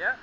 Yeah.